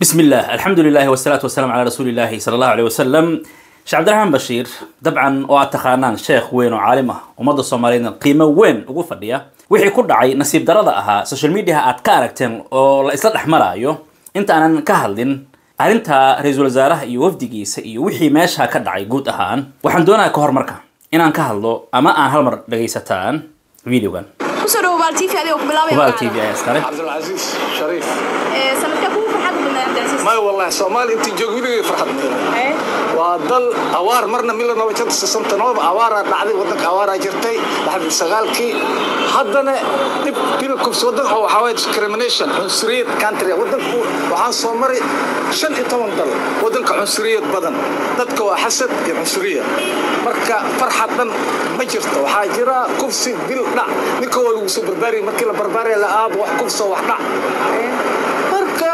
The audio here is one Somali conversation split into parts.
بسم الله الحمد لله والصلاة والسلام على رسول الله صلى الله عليه وسلم sheekh cabdiraxmaan bashiir dabcan oo aad taqaanaan sheekh weyn oo caalim ah ummadda soomaaliyeedna qiimo weyn ugu fadhiya wixii ku dhacay nasiib darada ahaa social mediaha aad ka aragteen oo la isla dhex maraayo inta aanan ka hadlin arrinta ra-iisul wasaaraha iyo wafdigiisa iyo wixii meesha ka dhacay guud ahaan waxaan doonayaa ka hor marka inaan ka hadlo ama aan hal mar dhagaysataan videogan kusoo dhawo baal tv adiga ku bilaabaya hubaal t v ayaa iskale عبد العزيز شريف ee sanadka kugu farxad badnaa abdicasiis ما والله سومالي انت جوجلي فرحت ee وضل اوار مرنا ميلا نو جت سنت نو اوار دعدي ودنك اوار جرتay لحد سغالكي haddana dib dilku wadan oo waxa way discrimination cunsuriyad country wadanku waxaan soo maray shan iyo toban dal wadanka cunsuriyad badan dadka waa xasad iyo cunsuriyad marka farxadan ma jirto waxaa jira kufsi dil dhac ninka soo barbaariyay markii la barbaaraya la aabo wax kufso wax dhac marka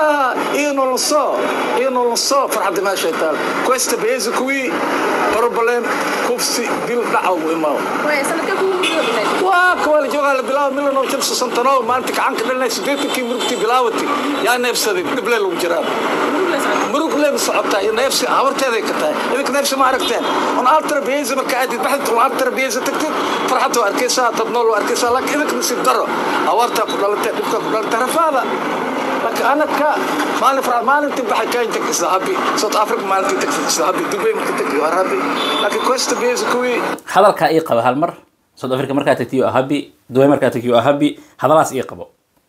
iyo nolosoo farxadda meesha taal questa bezi kuwii problem kufsi dil dhac ugu imaado way sanadka kugu badnaa waa kuwa la joogaa la bilaabo milan oo jabsa santano maalinta gacanka dhalnay sideetankii murugtii bilaawatay yaa neefsaday dhible lagu jiraa murug leeba socotaa iyo neefsi habarteeday ka tahay idinka neefsi ma aragteen on altra beyza marka aadid baxdid on altra beyza tagtid farxadda waa arkaysaa dad nool waa arkaysaa laakiin idinka nasiib daro awartaa ku dhalatay dhibkaa ku dhalatay rafaada laakiin anaka maalin farxad maalintii baxay kenya tag isla habi south africa maalintii tag isla habi dubay marka tag waa habi laakiin questa beyza kuwii hadalkaa ii qaba hal mar south africa markaa tagtiyo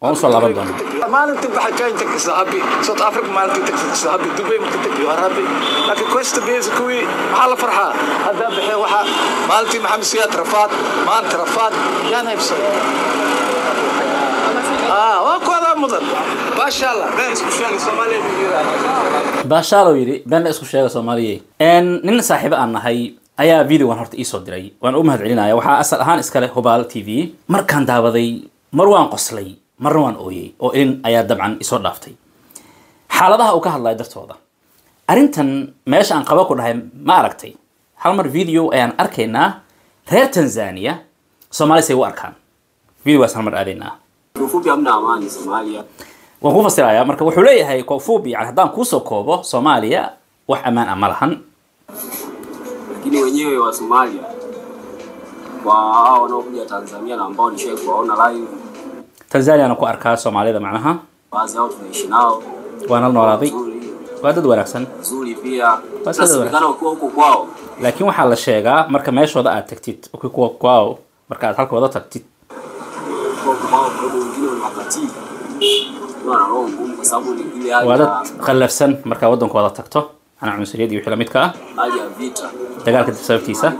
waan u soo laaban doonaa. Maalintii baxay kenya tag isla habi south africa maalintii tag isla habi dubay marka tag waa habi laakiin questa beyza kuwii maxaa la farxaa? Haddaa baxee waxaa maalintii maxamed siyaad rafaad maanta rafaad yaan haybsaday ah baashaalow yidhi been la isku sheega soomaaliye nin saaxiibo aan nahay ayaa videogan horta iisoo diray. Waan u mahad celinaya waxaa asal ahaan iskale hubaal t v. Markaan daawaday mar waan qoslay marna waan ooyey oo ilin ayaa dabcan isoo dhaaftay. Xaaladaha uu ka hadlaya dartooda. Arrintan meesha aan qaba ku dhahay ma aragtay. Hal mar video ayaan arkaynaa. Reer tanzania soomaali say u arkaan. Videogaas hal mar aadaynaa waan ku fasirayaa marka wuxuu leeyahay kofubi yani haddaan kuusoo koobo soomaaliya wax ammaan ah ma lahan. Wenyewe wa Somalia kwa hao wanaokuja Tanzania na ambao nishawahi kuwaona live, tanzaniana ku arkaa soomaalida macnaha? Waana la noolaaday waa dad wanaagsan. Laakiin waxaa la sheegaa marka meeshooda aad tagtid kuwa kwao marka aad halkooda tagtid. Waa dad ya qallafsan markaa waddankooda tagto. Ana cunsuriyad iyo wixii la midka ah. Dagaalka sababtiisa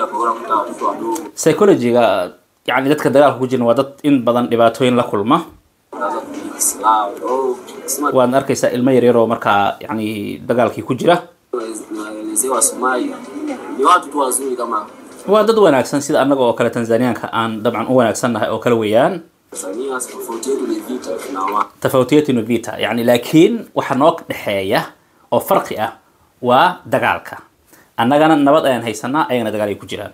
watoto wadogo psychologiga yani dadka dagaalka ku jiran waa dad in badan dhibaatooyin la kulma. Wanaanza kumiliki silaha. Kwa hiyo sema waad arkaysaa ilmo yaryar oo markaa yani dagaalkii ku jira. Waa dad wanaagsan sida annaga oo kale tanzaniyaanka aan dabcan u wanaagsannahay oo kale weeyaan. Tafawutiyatinu vita yani laakiin waxa noo dhexeeya oo farqi ah waa dagaalka. Annagana nabad ayaan haysanaa ayagana dagaal ku jiraan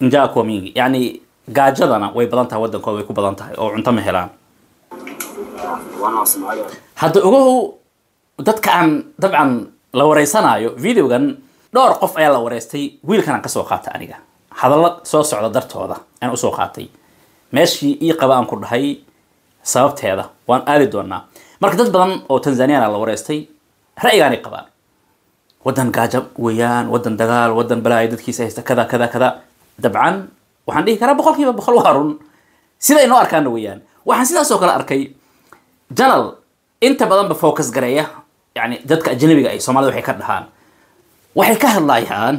njaa kwa wingi, njaa kuwa mingi. Yani gaajadana way badan tahay waddankooda way ku badan tahay oo cunto ma helaan. Hadda ogow dadka aan dabcan la wareysanaayo videogan dhowr qof ayaa la wareystay wiilkan aan ka soo qaatay aniga. Hadallo soo socda dartooda aan u soo qaatay. Meeshii ii qaba aan ku dhahay sababteeda waan aadi doonaa marka dad badan oo tanzaniana la wareystay ra'yigaanay qabaan. Waddan gaajo weeyaan waddan dagaal waddan balaayo dadkiisa haysta kada kada kada dabcan waxaan dhihi karaa boqolkiiba boqol waa run. Sida inoo arkaana weeyaan. Waxaan sidaas oo kale arkay janal inta badanba focus gareeya yani dadka ajnabiga ay soomaalida waxay ka dhahaan. Waxay ka hadlayaan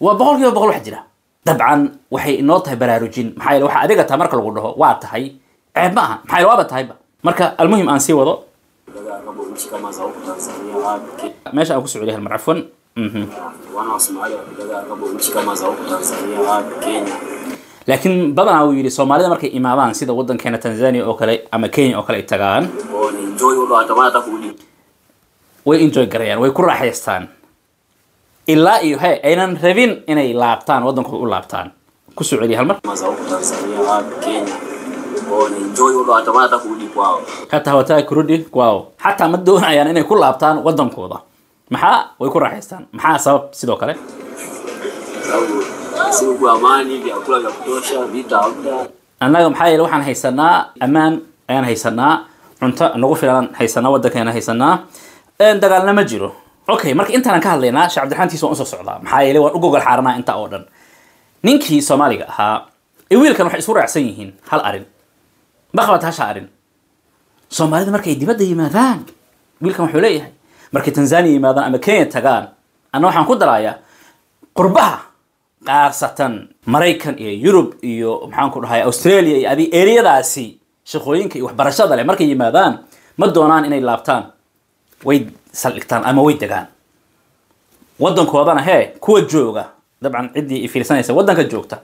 waa boqolkiiba boqol wax jira. Dabcan waxay inoo tahay baraarujin. Maxaa yeele waxa adiga tahay marka lagu dhaho waa tahay ceeb ma aha. Maxaa yeele waaba tahayba marka almuhim aan sii wado. Meesha aan ku socday hal mar cafwan Laakiin badanaa uu yidhi soomaalida markay imaadaan sida waddankeena tanzania oo kale ama kenya oo kale ay tagaan way enjoy garayaan way ku raaxaystaan. Ilaa iyo he aynan rabin inay laabtaan waddankooda u laabtaan. Ku soo celiya hal mar kama za huko Tanzania wapi Kenya, wanaenjoy wala watamani hata hawataka kurudi kwao xataa ma doonayaan inay ku laabtaan wadankooda maxaa way ku raaxaystaan. Maxaa sabab sidoo kale? Annaga maxaa yeele waxaan haysanaa ammaan ayaan haysanaa cunto nagu filan haysanaa waddankeena haysanaa dagaalna ma jiro. Okay marka intaan ka hadlaynaa sheekh cabdiraxmaantiis waan u soo socdaa. Maxaa yeele waan u gogol xaaranaa inta oo dhan. Ninkii soomaaliga ahaa ee wiilkan waxay isku raacsan yihiin hal arrin ma qabat hasha arrin soomaalida markay dibadda yimaadaan wiilkan wuxuu leeyahay markay tanzania yimaadaan ama kenya tagaan anna waxaan ku darayaa qurbaha qaarsatan maraykan iyo yurub iyo maxaan ku dhahay australia iyo adi eriyadaasi shaqooyinka iyo waxbarashada leh markay yimaadaan ma doonaan inay laabtaan way saldhigtaan ama way degaan. Waddankoodana hee kuwa jooga dabcan ciddii fiirsanaysa waddanka joogta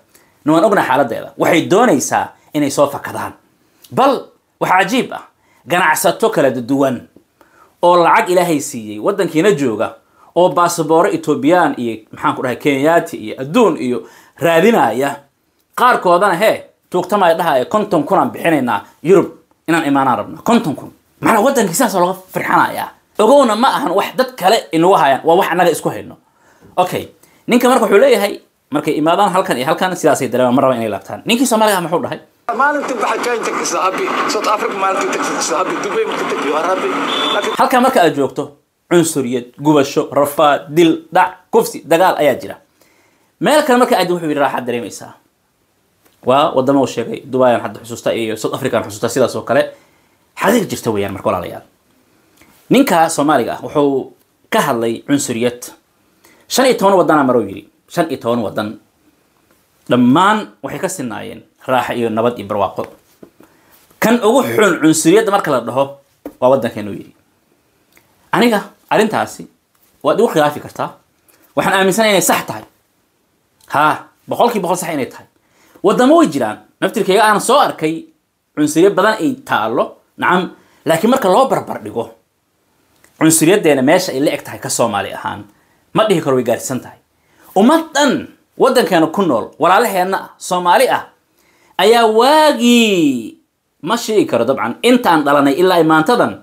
na waan xaaladeeda waxay doonaysaa inay soo fakadaan. Bal waxaa cajiib ah ganacsato kala duwan oo lacag ilaahay siiyey waddankiina jooga oo basabooro etoobiyaan iyo maxaan ku dhahay kenyaati iyo adduun iyo raadinaya qaarkoodana hee tuugtama ay dhahaya konton kunaan bixinaynaa yurub inaan imaanaan rabna konton kun. Macnaa waddankii sidaasoo laga firxanayaa. Ogowna ma ahan wax dad kale inagu hayaan waa wax annaga isku hayno. Okay ninka marka wuxuu leeyahay markay imaadaan halkan iyo halkan sidaasay dareemaan ma raba inay laabtaan. Ninkii soomaaliga ah muxuu dhahay dubay marka aad joogto cunsuriyad gubasho rafaad dil dhac kufsi dagaal ayaa jira. Meel kale marka aad wuxuu yidhi raaxaad dareemaysaa. Waa wadamo uu sheegay dubayan hadda xusuusta iyo south african xusuusta sidaas oo kale. Xaqiiq jirta weeyaan marka walaalayaal. Ninka soomaaliga ah wuxuu ka hadlay cunsuriyad shan iyo toban wadana maruu yidhi. Shan iyo toban wadan dhammaan waxay ka sinaayeen raaxa iyo nabad iyo barwaaqo. Kan ugu xun cunsuriyadda marka la dhaho waa waddankeenu yidhi. Aniga arrintaasi waad igu khilaafi kartaa. Waxaan aaminsanaya inay sax tahay. Ha boqolkii boqol sax inay tahay. Waddamo way jiraan. Naftirkayga aan soo arkay cunsuriyad badan ay taallo. Nacam laakiin marka loo barbar dhigo cunsuriyaddeena meesha ay la eg tahay ka soomaali ahaan ma dhihi karo way gaarsiisan tahay. Ummad dhan waddankeena ku nool walaalaheenna ah soomaali ah ayaa waagii ma sheegi karo dabcan. Intaan dhalanay ilaa maantadan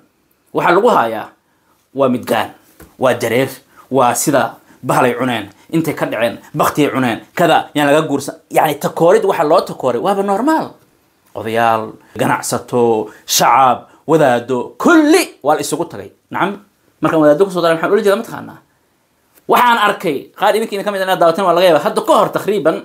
waxaa lagu hayaa waa midgaan waa jareer waa sida bahalay cuneen intay ka dhaceen baktiyay cuneen kada yaan laga guursan yani takoorid waxa loo takooray waaba normaal. Odayaal ganacsato shacab wadaado kulli waa la isugu tagay. Nacam markaan wadaado ku soo daray maxaan ula jeeda mataqaanaa waxaan arkay qaar idinkiina ka mid inaad daawateen waa laga yaaba hadda ka hor takriiban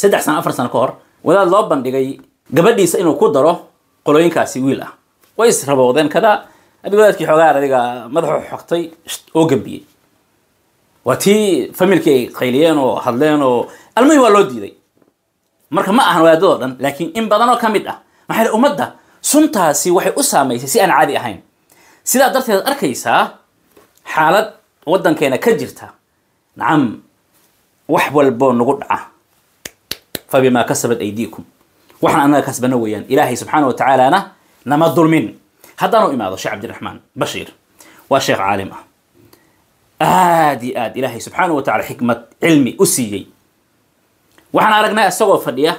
saddex sano afar sano ka hor wadaad loo bandhigay gabadhiisa inuu ku daro qolooyinkaasi wiil ah. Way israboodeen kada adi wadaadkii xoogaa adiga madaxu xogtay oo gambiyey waa tii familkii ay qayliyeen oo hadleen oo almuhim waa loo diiday. Marka ma ahan wadaadadoo dhan laakiin in badan oo ka mid ah. Maxaa ummadda suntaasi waxay u saamaysay si aan caadi ahayn. Sidaa darteed arkaysaa xaalad waddankeena ka jirta. Nacam wax walboo nagu dhaca fabimaa kasabat aydiikum waxaan annaga kasbana weeyaan ilaahay subxaana wa tacaalana nama dulmin haddaanu imaado sheekh cabdiraxmaan bashiir waa sheekh caalim ah aad iyo aad ilaahay subxaana wa tacala xikmad cilmi u siiyey waxaan aragnay isagoo fadhiya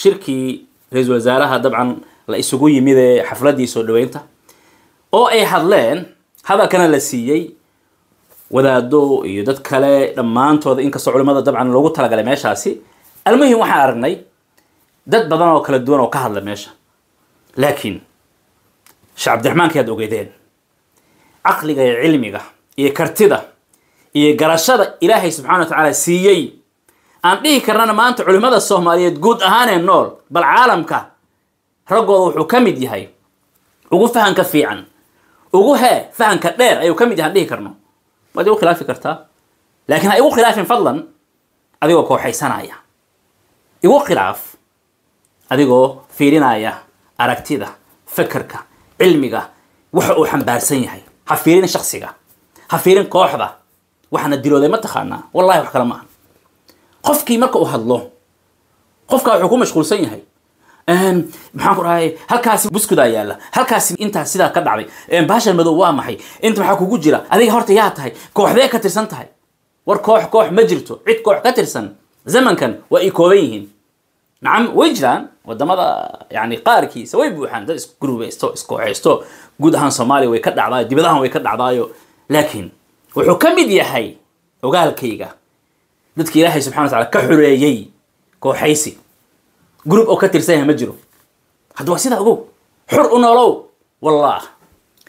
shirkii ra'iisul wasaaraha dabcan la isugu yimid ee xafladii soo dhaweynta oo ay hadleen hadalkana la siiyey wadaado iyo dad kale dhammaantooda inkastoo culimada dabcan loogu talagalay meeshaasi almuhim waxaan aragnay dad badan oo kala duwan oo ka hadla meesha. Laakiin sheekh cabdiraxmaanka aad ogeedeen caqliga iyo cilmiga iyo kartida iyo garashada ilaahay subxana wa tacaala siiyey aan dhihi karnana maanta culimmada soomaaliyeed guud ahaanee nool bal caalamka raggooda wuxuu ka mid yahay ugu fahanka fiican ugu hee fahanka dheer ayuu ka mid yahay aan dhihi karno. Waad igu khilaafi kartaa? Laakiin ha igu khilaafin fadlan adigoo kooxaysanaya igu khilaaf. Adigoo fiirinaya aragtida fakerka cilmiga waxa uu xambaarsan yahay. Ha fiirin shaksiga ha fiirin kooxda. Waxaana dilooday ma taqaanaa? Wallahi wax kale ma aha. Qofkii marka uu hadlo qofkaa wuxuu ku mashquulsan yahay. Maxaan ku dhahay halkaasi buskudaa yaalla. Halkaasi intaas sidaa ka dhacday. Baashan madow waa maxay? Inta maxaa kugu jira adiga horta yaa tahay. Kooxdee ka tirsan tahay? War koox koox ma jirto. Cid koox ka tirsan. Zamankan waa ay kooban yihiin nacam way jiraan. Wadamada yani qaarkiisa way buuxaan. Dad isgurubaysto iskooxaysto guud ahaan soomaaliya way ka dhacdaayo dibadahan way ka dhacdaayo laakiin wuxuu ka mid yahay ogaalkayga. Dadki ilaahay subxana wa taala ka xoreeyey kooxaysi. Group oo ka tirsan ma jiro. Hadda waa sidaa ogow xur u noolow wallah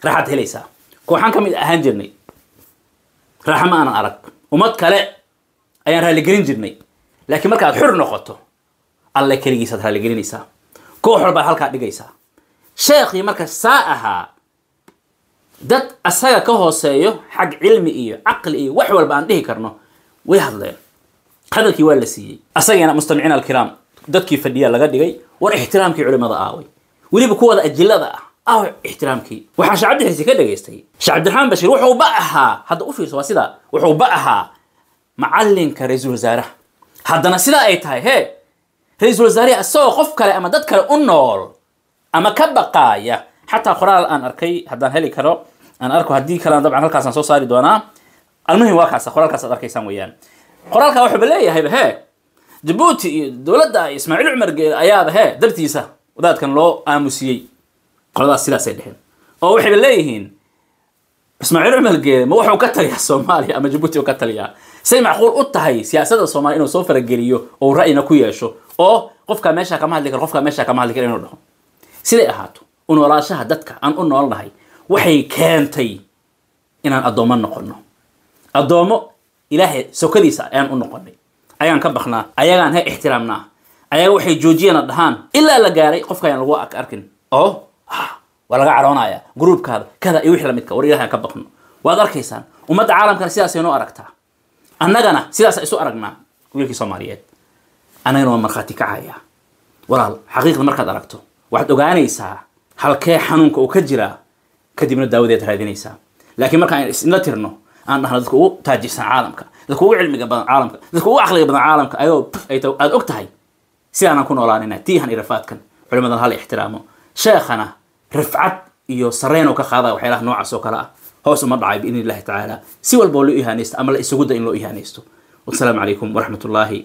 raaxaad helaysaa. Kooxaan ka mid ahaan jirnay. Raaxa ma aanan arag. Ummad kale ayaan raaligelin jirnay. Laakiin markaad xur noqoto alle keligiisaad raaligelinaysaa koox walbaad halkaa dhigaysaa sheekhii marka saa ahaa dad asaga ka hooseeyo xag cilmi iyo caqli iyo wax walba aan dhihi karno way hadleen. Hadalkii waa la siiyey. Asagiina mustamiciin alkiraam dadkii fadhiya laga dhigay war ixtiraamkii culimada aaway. Weliba kuwada ajilada ah aaway ixtiraamkii. Waxaa shacabdi xirsi ka dhagaystay sheekh bashiir wuxuu ba ahaa hadda u fiirso waa sidaa wuxuu ba ahaa macalinka ra'iisul wasaaraha. Haddana sidaa ay tahay hee ra'iisul wasaarihi isagoo qof kale ama dad kale u nool ama ka baqaaya. Xataa qoraal aan arkay haddaan heli karo aan arko haddii kalena dabcan halkaasaan soo saari doonaa. Almuhim waa kaasa qoraalkaas arkaysaan weeyaan. Qoraalkaa wuxuuba leeyahayba hee jabuuti iyo dowladda ismaaciil cumar ayaaba hee dartiisa wadaadkan loo aamusiyey. Qoladaas sidaasay dheheen oo waxayba leeyihiin ismaaciil cumar geele ma wuxuu ka taliyaa soomaaliya ama jabuuti uu ka taliyaa? Say macquul u tahay siyaasadda soomaaliya inuu soo farageliyo oo ra'yina ku yeesho oo qofkaa meeshaa kama hadli karo qofkaa meeshaa kama hadli karo inuu dhaho. Siday ahaato u noolaashaha dadka aan u noolnahay waxay keentay inaan addoommo noqono addoommo ilaahay sokadiisa ayaan u noqonay ayaan ka baknaa ayagaan he ixtiraamnaa. Ayaga waxay joojiyana dhahaan ilaa la gaaray qofka ayaan lagu arkin. Oo ah, waa laga caroonaya gruubkaada kada iyo wixii lamidka war ilahay ka bakno waad arkaysaan ummadda caalamkana sidaasay noo aragtaa. Annagana sidaas isu aragnaa wiilkii soomaaliyeed annagana waa markhaati kacaya walaal xaqiiqda markaad aragto waxaad ogaanaysaa halkee xanuunka uu ka jiraa kadibna daawadeed raadinaysaa. Laakiin markaan isla tirno aan dhahno dadka ugu taajirsan caalamka dadka ugu cilmiga badan caalamka dadka ugu caqliga badan caalamka ayoo puf ay tahay aad og tahay sidaanaan ku noolaanina tiihan iyo rafaadkan culimadan hala ixtiraamo. Sheekhana rifcad iyo sarreyn oo ka qaadaya waxyaalaha noocaas oo kale ah. Hoos uma dhacay biidni illahi tacaala. Si walba oo loo ihaanaysto ama la isugu da in loo ihaanaysto. Wasalaamu calaykum waraxmat ullaahi